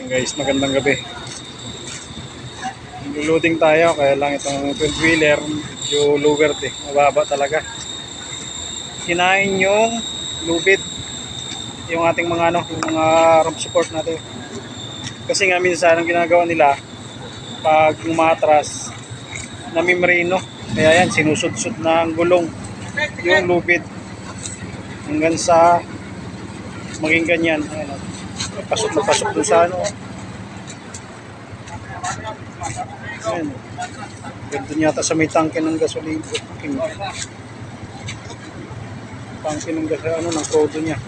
Ayan guys, magandang gabi. Loading tayo, kaya lang itong 12 wheeler, medyo lower eh, mababa talaga. Kinain yung lubid, yung ating mga ano, yung mga ramp support natin. Kasi nga minsan ang ginagawa nila, pag umatras, namimrino. Kaya yan, sinusudsud na ang gulong, yung lubid. Hanggang sa maging ganyan. Ayan, oh. Pasok na pasok dun sa ano. Ayan. Ganda yata sa may tangke ng gasolina. Tangke ng gasolina, ano, ng kodo niya.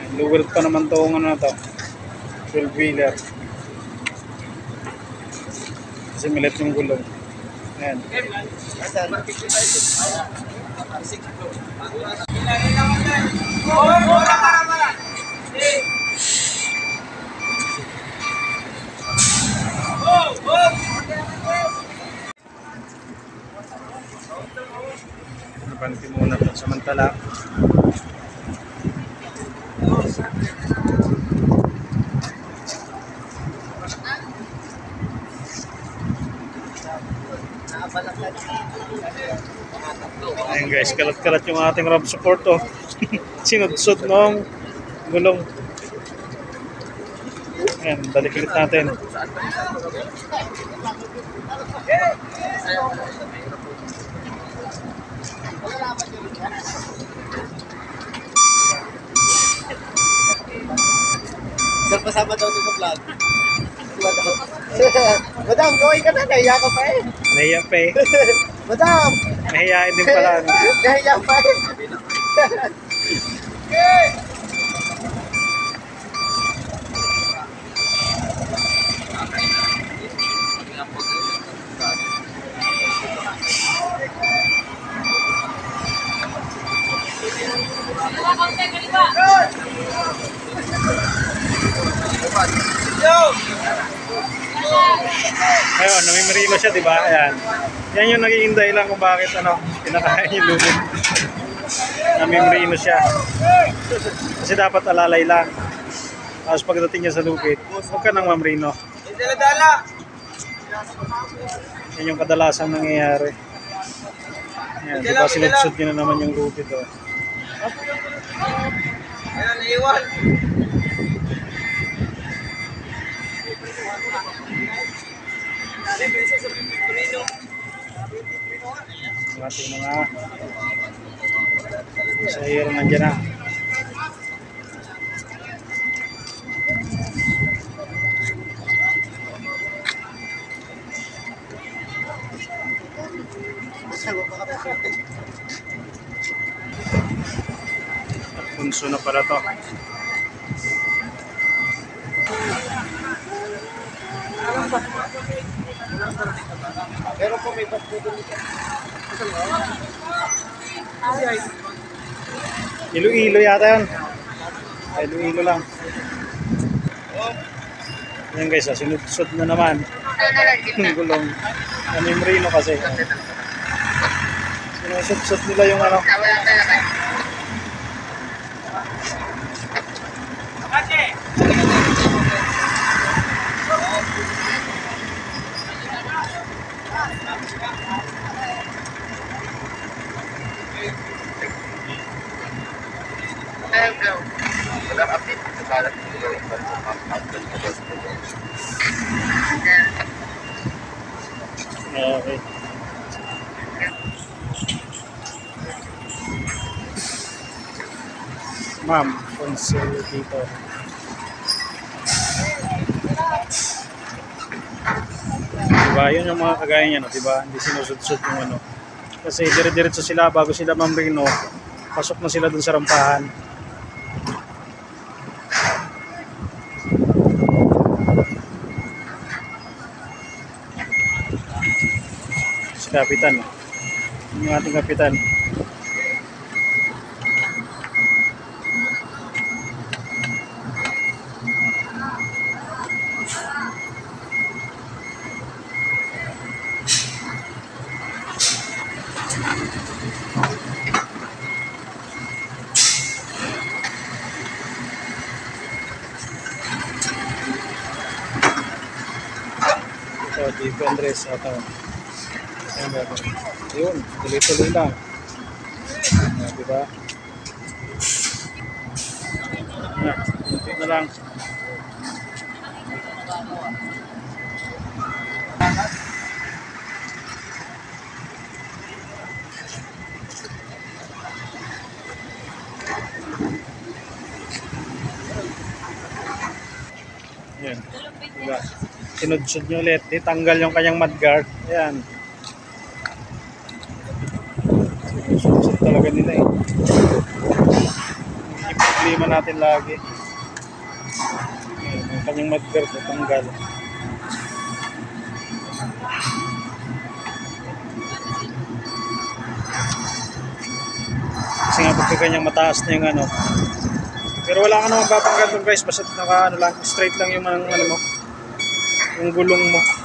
Ayan, Lowered pa naman to ano na to. 12 wheeler. Kasi milit yung gulong. Ayan. Nabanti muna ito samantala. Ayan kalat-kalat yung ating ramp support oh. Sinudsod ng gulong. Ayan, balik ulit natin. Sir, pasama daw sa vlog. Madam, gawin ka na. Nahiya ka pa eh. Nahiya pa eh. Madam, Nahiyain din pala. nahiya pa eh. Ayun, namimarilo siya, di ba? Ayan. Yan yung naging dahilan kung bakit ano, pinakain yung lubid. Namimarilo siya. Kasi dapat alalay lang. Tapos pagdating niya sa lubid, huwag ka nang mamrino. Yan yung kadalasan nangyayari. Ayan, di ba sinudsud niya na naman yung lubid. Oh. Ayan, naiwan. Yung ating mga sa hero nandiyan na. Ilo-ilo yata yan. Ay, Ilo-ilo lang. Yan guys, ah, sinudsod na naman. Yung gulong. Ano yung merino kasi. Sinusudsod nila yung ano. Okay. Ma'am, consul dito. Diba, yun yung mga kagaya niya, no? diba? Hindi sinusudsud yung ano. Kasi dire-diretso sila bago sila mamrino, pasok na sila dun sa rampahan. kapitan. Ini yung ating kapitan di Andres atau Gagawin. Yun, tuloy-tuloy lang. Ayan, di ba? Ayan, kunti na lang. Ayan. Diba? Sinudsud nyo ulit. Itanggal yung kanyang mudguard. Ayan. Talaga nila eh. Problema natin lagi. Ayan, yung kanyang mudguard natanggal. Kasi nga pagka ganyang mataas na yung ano. Pero wala ka naman papanggal guys. Basta naka ano lang, straight lang yung ano mo. Yung gulong mo.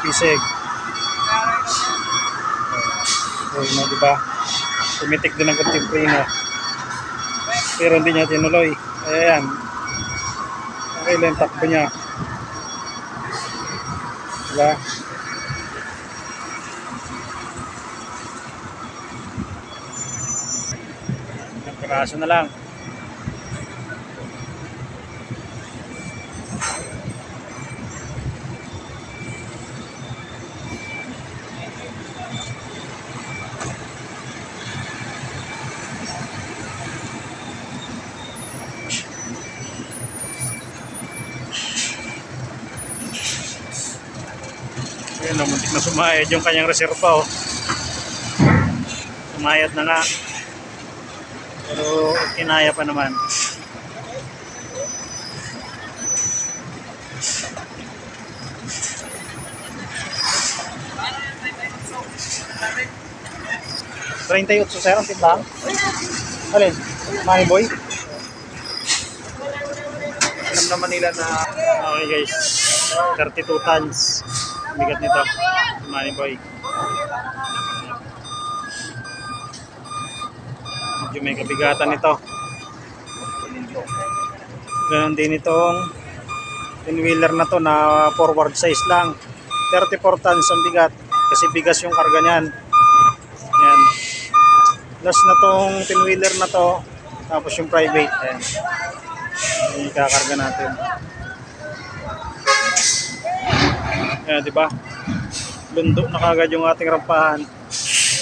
Si Piseg. Oh, no, di ba? Tumitik din ng kunting preno. Pero hindi niya tinuloy. Ayan. Okay lang takbo niya. Diba? Piraso na lang. Ayan na, muntik na sumayad yung kanyang reserva oh. Sumayad na nga. Pero kinaya pa naman. Treinta y ocho sir, ang timbang. Alin? Money boy? Alam naman nila na Okay guys, 32 tons bigat nito. Money boy. Medyo may kabigatan nito. Ganon din itong wheeler na to na forward size lang. 34 tons ang bigat kasi bigas yung karga niyan. Yan. Last na tong wheeler na to tapos yung private. Ayan. Yung ikakarga natin. Ayan, di ba? Lundo na kagad yung ating rampahan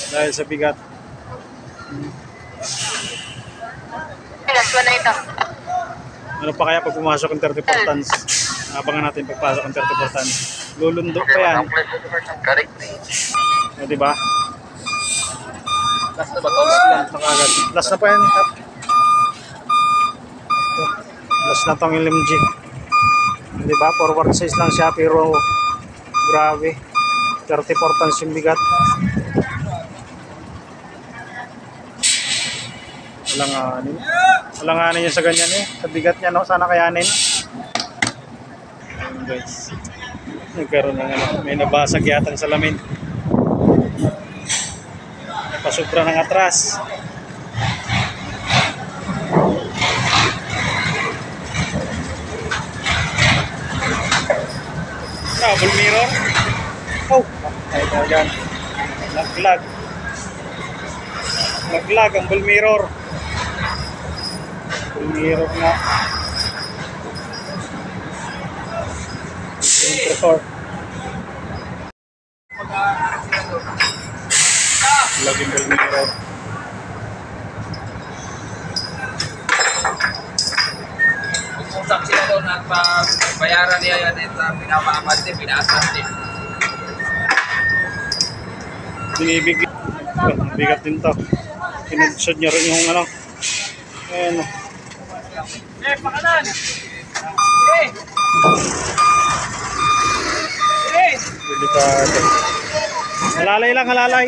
dahil sa bigat. Ko na ito. Ano pa kaya pag pumasok ang 34 tons? Abangan natin pagpasok ang 34 tons. Lulundo pa yan. Correct. O, di ba? Last na ba to? Last na kagad. Last na pa yan. Ito. Last na tong LMG. Di ba? Forward size lang siya pero grabe. 34 tons yung bigat. Alanganin. Alanganin niya sa ganyan eh. Sa bigat niya, no? Sana kayanin. Ayun guys. Nagkaroon ng ano. May nabasag yata ng salamin. Napasubra ng atras. Double mirror. Oh, ay ko yan. Naglag. Naglag ang bull mirror. Bull mirror nga. Intercore. Laging bull mirror. Bayaran niya yan ito, pinapaamat din, pinaasas din. Binibig. Ang bigat din to. Kinudsod niya rin yung ano. Ayan. oh. Eh, pakanan! Eh! Eh! Delikado. Halalay lang, halalay.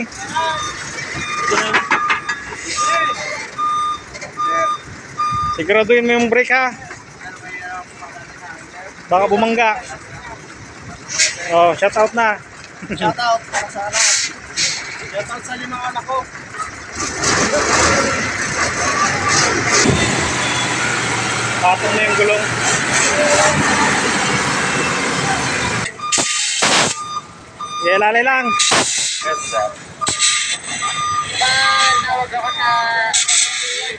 Siguraduhin mo yung brake ha. Baka bumangga. Oh, shout out na. Shout out para sa lahat. Shout out sa limang anak ko. Patong na yung gulong. Yeah, lalay lang. Yes, sir. Tawag ako sa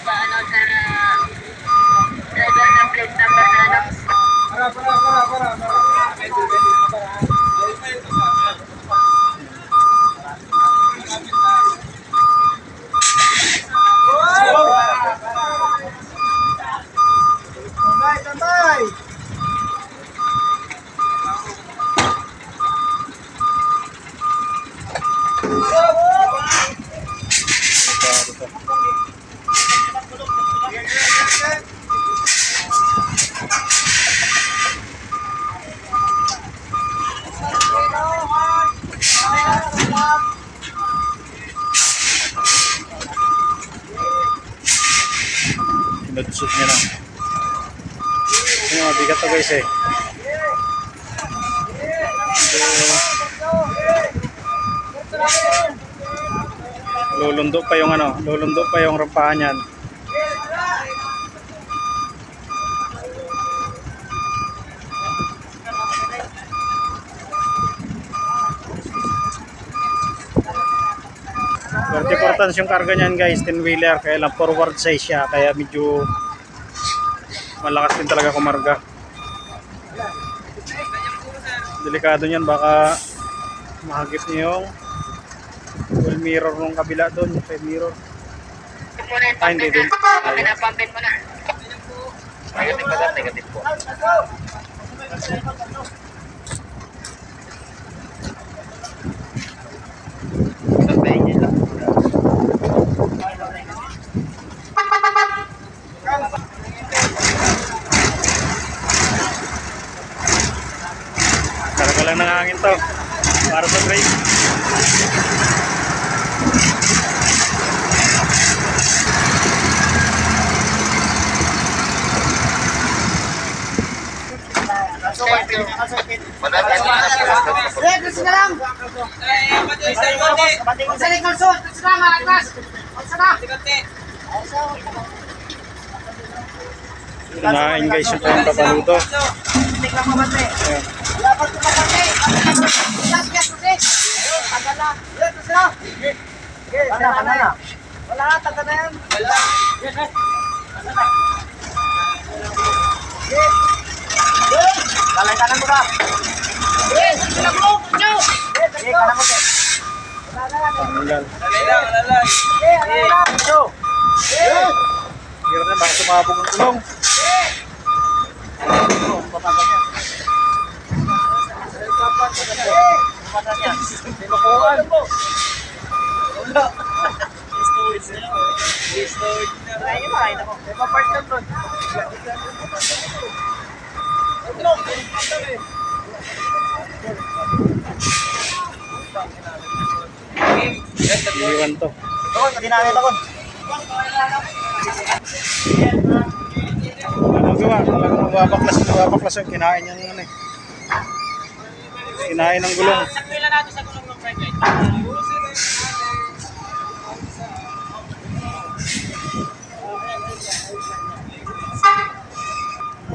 sa ano sa driver ng plate number na guys eh. Lulundo pa yung ano, lulundo pa yung rampahan niyan. Swerte importance yung karga niyan guys, 10 wheeler, kaya lang forward size siya, kaya medyo malakas din talaga kumarga. Delikado niyan, baka mahagip niyo yung full mirror nung kabila doon, yung side mirror. Ah, hindi din. na. Pinapumpin mo na. Negative ba dahil? Negative po. Sabihin niyo lang. Karga lang ng hangin to. Para sa brake. Mga Eh, kasi na lang! Sa likod suot, kasi na, malakas! Sa na! Kinain guys yung kanyang papaluto. Tingnan mo ba, te? Ayan. Dapat ko mapatay! Gas, gas, gas! Tagal na! Eh, kasi na! Wala, wala na. Wala, tagal na yan. Wala. Lalay ka na mo ka. Eh, sila mo! Chow! Eh, kanan mo, te. Wala na yan. Tanggal. Alay lang, alay. Eh, alay na. Chow! Eh! Hirap na baka sumabog ang kulong. Iwan to. Doon, dinamit ako. Ano gawa? Talagang nababaklas, nababaklas yung kinain niya ng ano eh. Kinain ng gulong.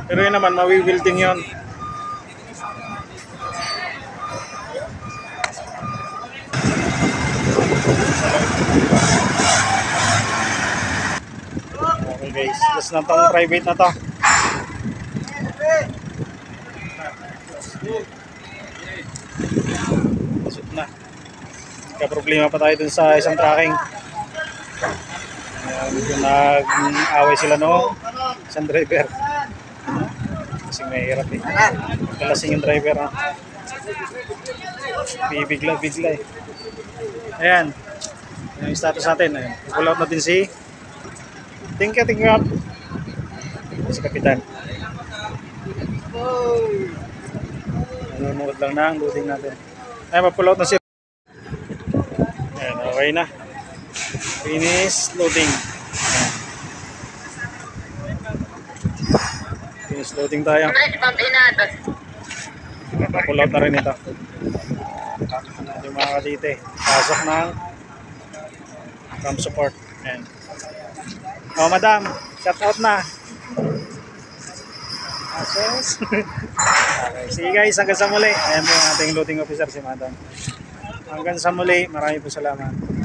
Pero yun naman, mawi-wielding yun. Okay guys, last na tong private na to. Pasok na. Ka-problema pa tayo dun sa isang tracking. Ayan, nag-away sila no. Isang driver. Kasi mahirap eh. Kalasing yung driver ha. Bibigla-bigla eh. Ayan. Ayan yung status natin. Ayan. Pull out natin si thank you. Si Kapitan. Nanonood lang na ang loading natin. Ay, ma-pull out na siya. Okay na. Finish loading. Ayan. Finish loading tayo. Pull out na rin ito. Yung mga kalite. Pasok ng cam support. Ayan. Oh, madam. Shout out na. Asos. okay. Sige guys, hanggang sa muli. Ayan po yung ating loading officer si madam. Hanggang sa muli. Marami po salamat.